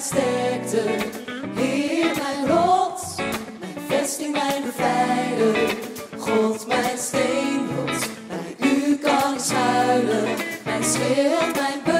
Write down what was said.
Stekte sterkte. Heer, mijn rot, mijn vesting, mijn bevrijder. God, mijn steenrots, bij u kan ik schuilen. Mijn schild, mijn beugel.